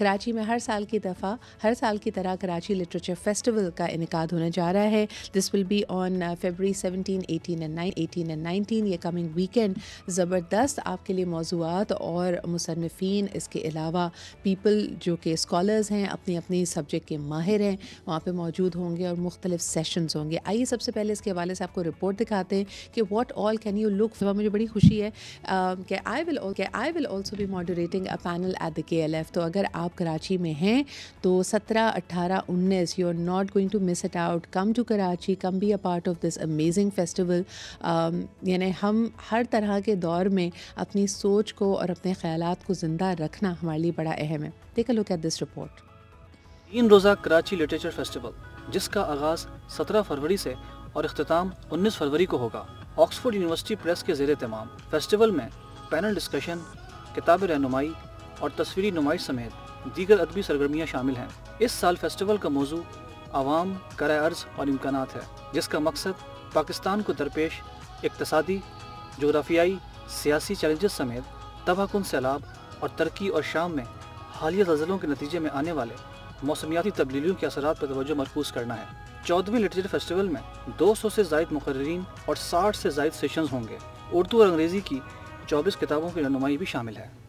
कराची में हर साल की दफ़ा, हर साल की तरह कराची लिटरेचर फेस्टिवल का इनका होने जा रहा है। This will be on February seventeen eighteen and nine eighteen and nineteen ये कमिंग वीकेंड ज़बरदस्त आपके लिए मौजूद और मुसनफ़ीन इसके अलावा पीपल जो कि स्कॉलर्स हैं अपनी अपनी सब्जेक्ट के माहिर हैं, वहाँ पर मौजूद होंगे और मुख्तलिफ़ सेशंस होंगे। आइए सबसे पहले इसके हवाले से आपको रिपोर्ट दिखाते हैं कि what all can you look मुझे बड़ी खुशी है I will I will also भी moderating a panel at the K L F तो अगर आप कराची में हैं तो सत्रह अट्ठारह उन्नीस you are not going to miss it out come to Karachi come be a part of this amazing festival यानी हम हर तरह के दौर में अपनी सोच को और अपने ख्याल को ज़िंदा रखना हमारे लिए बड़ा अहम है। Take a look at this report तीन रोज़ा कराची लिटरेचर फेस्टिवल, जिसका आगाज़ 17 फरवरी से और अख्ताम 19 फरवरी को होगा। ऑक्सफोर्ड यूनिवर्सिटी प्रेस के जेर तमाम फेस्टिवल में पैनल डिस्कशन, किताब रहनुमाई और तस्वीरी नुमाइश समेत दीगर अदबी सरगर्मियाँ शामिल हैं। इस साल फेस्टिवल का मौजू आवाम कर अर्ज़ और इम्कान है, जिसका मकसद पाकिस्तान को दरपेश, इकतसादी, जोग्राफियाई, सियासी चैलेंजेस समेत तबाहकुन सैलाब और तरक्की और शाम में हालिया गज़लों के नतीजे में आने वाले मौसमियाती तब्दीलियों के असर पर तोज्जो मरकूज करना है। चौदहवीं लिटरेचर फेस्टिवल में 200 से जायद मुकर्रीन और 60 से जायद सेशन होंगे। उर्दू और अंग्रेज़ी की 24 किताबों की रहनुमाई भी शामिल है।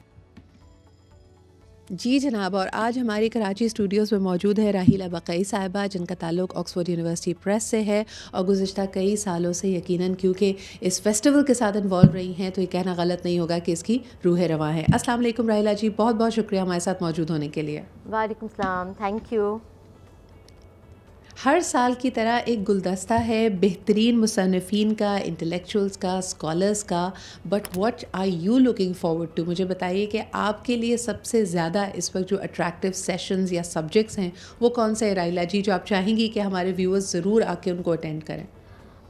जी जनाब, और आज हमारी कराची स्टूडियोज़ में मौजूद है राहिला बकई साहिबा, जिनका ताल्लुक ऑक्सफोर्ड यूनिवर्सिटी प्रेस से है, और गुज्त कई सालों से यकीनन क्योंकि इस फेस्टिवल के साथ इन्वॉल्व रही हैं तो ये कहना गलत नहीं होगा कि इसकी रूह रवा है। अस्सलाम वालेकुम राहिला जी बहुत बहुत शुक्रिया हमारे साथ मौजूद होने के लिए। वालेकुम सलाम, थैंक यू। हर साल की तरह एक गुलदस्ता है बेहतरीन मुसनफ़िन का इंटेलेक्चुअल्स का स्कॉलर्स का। But what are you looking forward to मुझे बताइए कि आपके लिए सबसे ज़्यादा इस वक्त जो अट्रैक्टिव सेशंस या सब्जेक्ट्स हैं वो कौन से राइला जी जो आप चाहेंगी कि हमारे व्यूअर्स ज़रूर आके उनको अटेंड करें।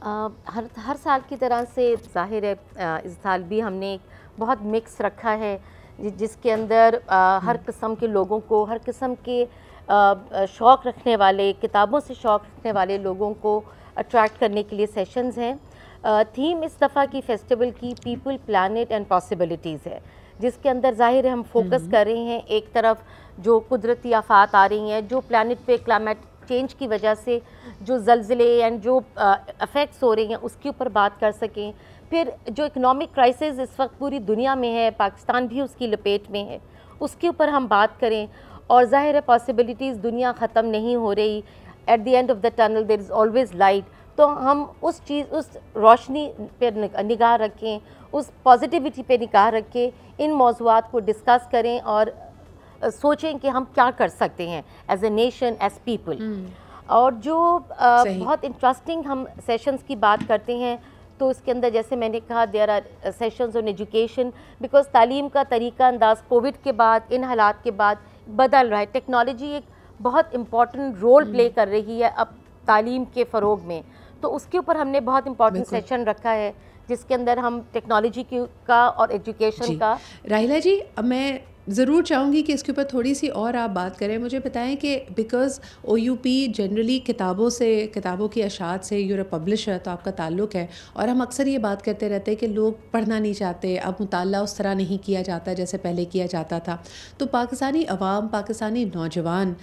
आ, हर हर साल की तरह से ज़ाहिर है इस साल भी हमने बहुत मिक्स रखा है जिसके अंदर आ, हर हम्म। किस्म के लोगों को हर किस्म के शौक़ रखने वाले किताबों से शौक़ रखने वाले लोगों को अट्रैक्ट करने के लिए सेशंस हैं। थीम इस दफ़ा की फेस्टिवल की पीपल प्लानट एंड पॉसिबिलिटीज़ है जिसके अंदर ज़ाहिर है हम फोकस हम्म। कर रहे हैं एक तरफ़ जो कुदरती आफात आ रही हैं जो प्लानट पे क्लाइमेट चेंज की वजह से जो जलजिले एंड जो अफेक्ट्स हो रही हैं उसके ऊपर बात कर सकें। फिर जो इकनॉमिक क्राइसिस इस वक्त पूरी दुनिया में है पाकिस्तान भी उसकी लपेट में है उसके ऊपर हम बात करें। और ज़ाहिर है पॉसिबिलिटीज़ दुनिया ख़त्म नहीं हो रही। At the end of the tunnel there is always light तो हम उस चीज़ उस रोशनी पर निगाह रखें उस पॉजिटिविटी पे निगाह रखें इन मौजूद को डिस्कस करें और सोचें कि हम क्या कर सकते हैं as a nation as people और जो आ, बहुत इंटरेस्टिंग हम सेशंस की बात करते हैं तो इसके अंदर जैसे मैंने कहा there are sessions on education because तालीम का तरीका अंदाज कोविड के बाद इन हालात के बाद बदल रहा है। टेक्नोलॉजी एक बहुत इंपॉर्टेंट रोल प्ले कर रही है अब तालीम के फ़रोग में। तो उसके ऊपर हमने बहुत इंपॉर्टेंट सेशन रखा है जिसके अंदर हम टेक्नोलॉजी का और एजुकेशन का राहिला जी अब मैं ज़रूर चाहूँगी कि इसके ऊपर थोड़ी सी और आप बात करें। मुझे बताएँ कि because O U P generally किताबों से, किताबों की अशात से यूर पब्लिशर तो आपका ताल्लुक़ है। और हम अक्सर ये बात करते रहते हैं कि लोग पढ़ना नहीं चाहते, अब मुताल उस तरह नहीं किया जाता जैसे पहले किया जाता था। तो पाकिस्तानी अवाम, पाकिस्तानी नौजवान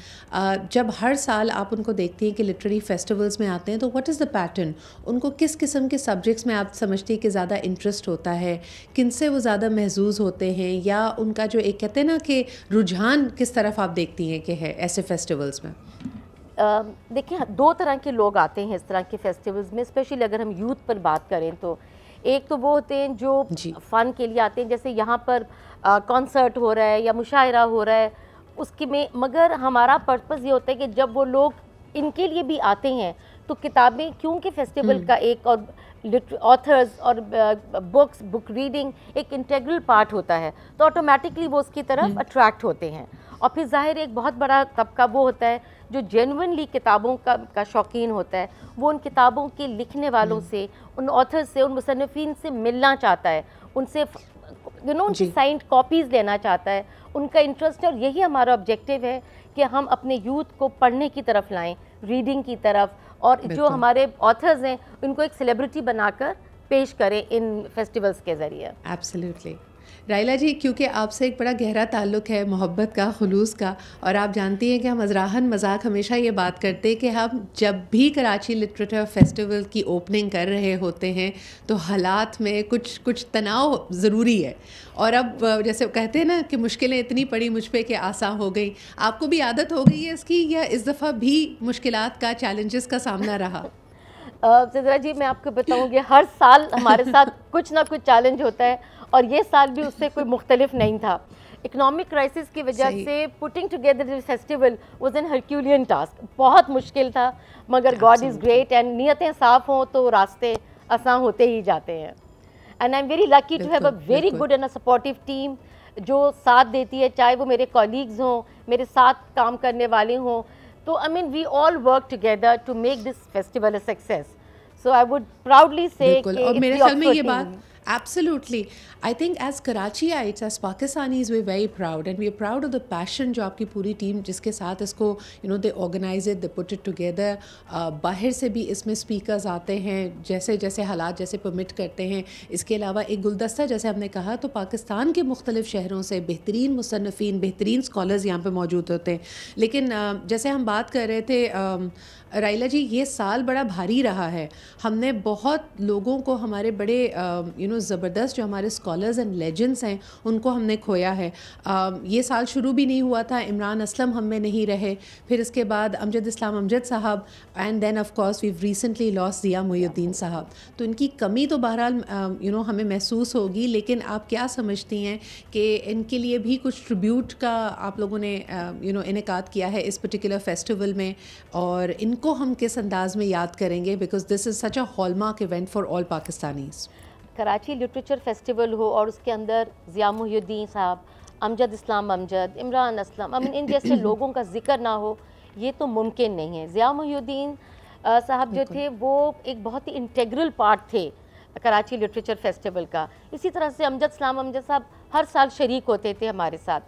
जब हर साल आप उनको देखती हैं कि लिटरेरी फेस्टिवल्स में आते हैं तो वट इज़ द पैटर्न उनको किस किस्म के सब्जेक्ट्स में आप समझती हैं कि ज़्यादा इंटरेस्ट होता है? किन से वो ज़्यादा महजूज होते हैं? या उनका जो एक कहते हैं ना कि रुझान किस तरफ़ आप देखती हैं कि है ऐसे फेस्टिवल्स में? देखिए दो तरह के लोग आते हैं इस तरह के फेस्टिवल्स में स्पेशली अगर हम यूथ पर बात करें तो। एक तो वो होते हैं जो फ़न के लिए आते हैं जैसे यहाँ पर कॉन्सर्ट हो रहा है या मुशायरा हो रहा है उसके में मगर हमारा पर्पज़ ये होता है कि जब वो लोग इनके लिए भी आते हैं तो किताबें क्योंकि फेस्टिवल हम्म। का एक और ऑथर्स और बुक्स बुक रीडिंग एक इंटेग्रल पार्ट होता है। तो ऑटोमेटिकली वो उसकी तरफ़ अट्रैक्ट हम्म। होते हैं। और फिर ज़ाहिर एक बहुत बड़ा तबका वो होता है जो जेनवनली किताबों का का शौकीन होता है वो उन किताबों के लिखने वालों हम्म। से उन ऑथर्स से उन मुसनफिन से मिलना चाहता है। उनसे यू नो उनकी साइंड कॉपीज़ लेना चाहता है। उनका इंटरेस्ट है और यही हमारा ऑब्जेक्टिव है कि हम अपने यूथ को पढ़ने की तरफ़ लाएँ रीडिंग की तरफ़ और जो हमारे ऑथर्स हैं उनको एक सेलिब्रिटी बनाकर पेश करें इन फेस्टिवल्स के ज़रिए। एब्सोल्युटली राइला जी, क्योंकि आपसे एक बड़ा गहरा ताल्लुक़ है मोहब्बत का, खलूस का, और आप जानती हैं कि हम अजराहन मज़ाक हमेशा ये बात करते हैं कि हम जब भी कराची लिटरेचर फेस्टिवल की ओपनिंग कर रहे होते हैं तो हालात में कुछ कुछ तनाव ज़रूरी है। और अब, जैसे कहते हैं ना कि मुश्किलें इतनी पड़ी मुझ पर कि आसान हो गई। आपको भी आदत हो गई है इसकी, या इस दफ़ा भी मुश्किल का चैलेंजेस का सामना रहा? सिद्रा जी मैं आपको बताऊँगी हर साल हमारे साथ कुछ ना कुछ चैलेंज होता है और ये साल भी उससे कोई मुख्तलिफ़ नहीं था। इकोनॉमिक क्राइसिस की वजह से putting together this festival was an herculean task बहुत मुश्किल था मगर गॉड इज़ ग्रेट एंड नीयतें साफ़ हों तो रास्ते आसान होते ही जाते हैं। And I am very lucky to have a very good and a supportive team जो साथ देती है चाहे वो मेरे कॉलीग्स हों मेरे साथ काम करने वाले हों तो I mean we all work together to make this festival a success so I would proudly say और मेरे ख्याल में ये बात Absolutely. I think as Karachiites, as Pakistanis, we're very proud and we're proud of the passion जो आपकी पूरी team जिसके साथ इसको you know they organize it, they put it together. Uh, बाहर से भी इसमें speakers आते हैं जैसे जैसे हालात जैसे परमिट करते हैं इसके अलावा एक गुलदस्ता जैसे हमने कहा तो पाकिस्तान के मुख्तलिफ़ शहरों से बेहतरीन मुसनफ़िन बेहतरीन स्कॉलर्स यहाँ पर मौजूद होते हैं लेकिन uh, जैसे हम बात कर रहे थे uh, राइला जी ये साल बड़ा भारी रहा है हमने बहुत लोगों को हमारे बड़े यू नो ज़बरदस्त जो हमारे स्कॉलर्स एंड लेजेंड्स हैं उनको हमने खोया है uh, ये साल शुरू भी नहीं हुआ था इमरान असलम हम में नहीं रहे फिर इसके बाद Amjad Islam Amjad sahab and then of course we recently lost Zia Mohiuddin sahab तो इनकी कमी तो बहरहाल यू नो हमें महसूस होगी लेकिन आप क्या समझती हैं कि इनके लिए भी कुछ ट्रिब्यूट का आप लोगों ने यू नो इनका किया है इस पर्टिकुलर फेस्टिवल में और इन इनको हम किस अंदाज में याद करेंगे? Because this is such a hallmark event for all Pakistanis Karachi literature festival हो और उसके अंदर ज़िया मुहुद्दीन साहब अमजद इस्लाम अमजद इमरान असलम अमीन इन जैसे लोगों का ज़िक्र ना हो ये तो मुमकिन नहीं है। ज़िया मुहुद्दीन साहब जो थे वो एक बहुत ही इंटेग्रल पार्ट थे कराची लिटरेचर फेस्टिवल का। इसी तरह से अमजद इस्लाम अमजद साहब हर साल शरीक होते थे हमारे साथ।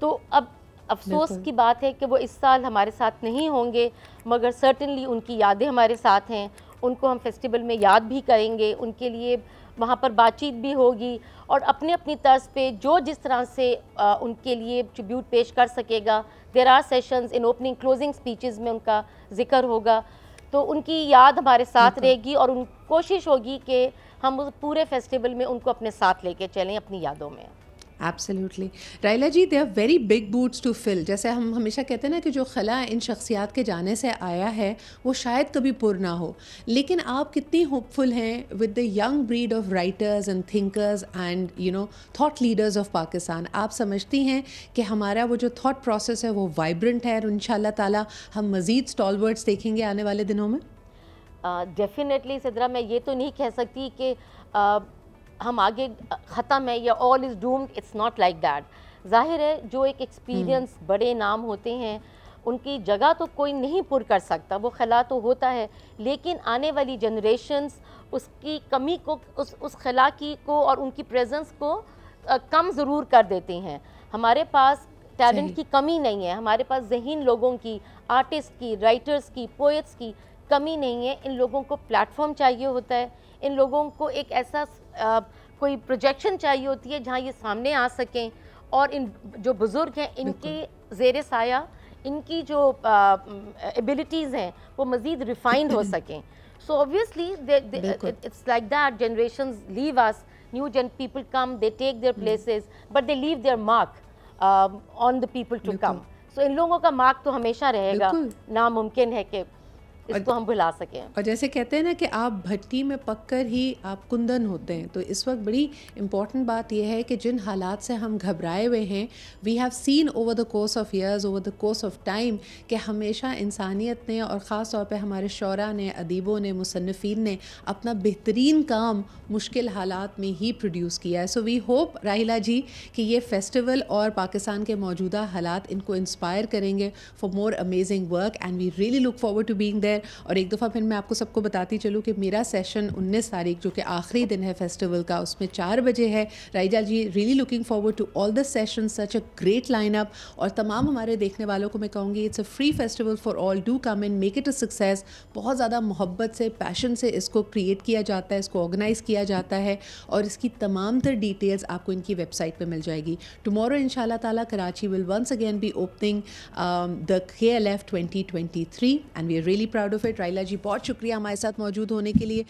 तो अब अफसोस की बात है कि वो इस साल हमारे साथ नहीं होंगे मगर सर्टनली उनकी यादें हमारे साथ हैं। उनको हम फेस्टिवल में याद भी करेंगे उनके लिए वहाँ पर बातचीत भी होगी और अपने अपनी तर्ज पे जो जिस तरह से आ, उनके लिए ट्रिब्यूट पेश कर सकेगा। There are sessions in opening closing speeches में उनका ज़िक्र होगा। तो उनकी याद हमारे साथ रहेगी और उन कोशिश होगी कि हम पूरे फेस्टिवल में उनको अपने साथ लेके चलें अपनी यादों में। Absolutely Raila ji they are very big boots to fill जैसे हम हमेशा कहते हैं ना कि जो खला इन शख्सियात के जाने से आया है वो शायद कभी पुर ना हो। लेकिन आप कितनी होपफुल हैं with the young breed of writers and thinkers and you know thought leaders of Pakistan आप समझती हैं कि हमारा वो जो थाट प्रोसेस है वो वाइब्रेंट है और इन ताला हम मज़ीद स्टॉल वर्ड्स देखेंगे आने वाले दिनों में? डेफिनेटली uh, सिद्रा मैं ये तो नहीं कह सकती कि uh, हम आगे ख़त्म है या all is doomed it's not like that ज़ाहिर है जो एक एक्सपीरियंस हम्म। बड़े नाम होते हैं उनकी जगह तो कोई नहीं पुर कर सकता वो खला तो होता है लेकिन आने वाली जनरेशन्स उसकी कमी को उस उस खला की को और उनकी प्रेजेंस को आ, कम ज़रूर कर देते हैं। हमारे पास टैलेंट की कमी नहीं है हमारे पास जहीन लोगों की आर्टिस्ट की राइटर्स की पोइट्स की कमी नहीं है। इन लोगों को प्लेटफॉर्म चाहिए होता है। इन लोगों को एक ऐसा आ, कोई प्रोजेक्शन चाहिए होती है जहाँ ये सामने आ सकें और इन जो बुज़ुर्ग हैं इनके जेर साया इनकी जो एबिलिटीज़ हैं वो मज़ीद रिफाइंड हो सकें। So obviously it's like that generation leave us new gen people come they take their places but they leave their mark on the people to come so इन लोगों का मार्क तो हमेशा रहेगा। नामुमकिन है कि इसको हम भुला सकें। और जैसे कहते हैं ना कि आप भट्टी में पककर ही आप कुंदन होते हैं तो इस वक्त बड़ी इंपॉर्टेंट बात यह है कि जिन हालात से हम घबराए हुए हैं we have seen over the course of years over the course of time कि हमेशा इंसानियत ने और ख़ास तौर पर हमारे शरा ने अदीबों ने मुसनफ़िन ने अपना बेहतरीन काम मुश्किल हालात में ही प्रोड्यूस किया है। सो वी होप राहिला जी कि ये फेस्टिवल और पाकिस्तान के मौजूदा हालात इनको इंस्पायर करेंगे for more amazing work and we really look forward to being there there और एक दफ़ा फिर मैं आपको सबको बताती चलूँ कि मेरा सेशन 19 तारीख, जो कि आखिरी दिन है फेस्टिवल का, उसमें चार बजे है। Raiza ji really looking forward to all the session such a great lineup और तमाम हमारे देखने वालों को मैं कहूँगी it's a free festival for all do come in make it a success बहुत ज़्यादा मोहब्बत से पैशन से इसको क्रिएट किया जाता है, इसको ऑर्गेनाइज़ किया जाता है। और इसकी तमाम तर डिटेल्स आपको इनकी वेबसाइट पर मिल जाएगी। टमोरो इन ताला, Karachi will once again be opening the K L F twenty twenty three and we are really proud of it Raila ji बहुत शुक्रिया हमारे साथ मौजूद होने के लिए।